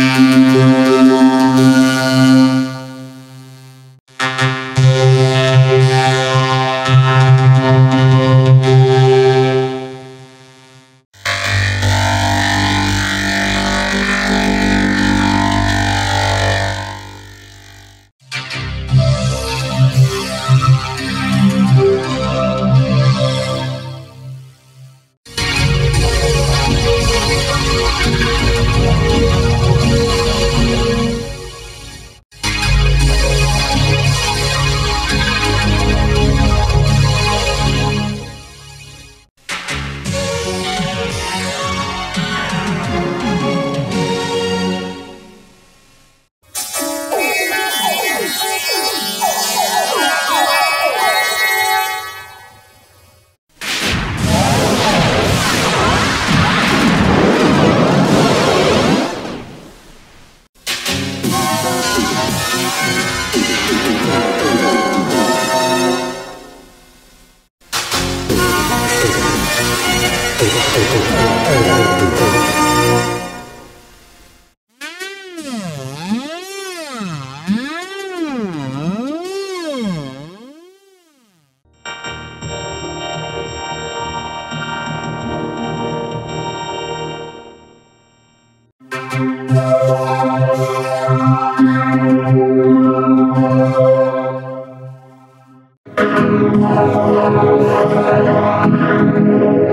Música Oh, Thank you.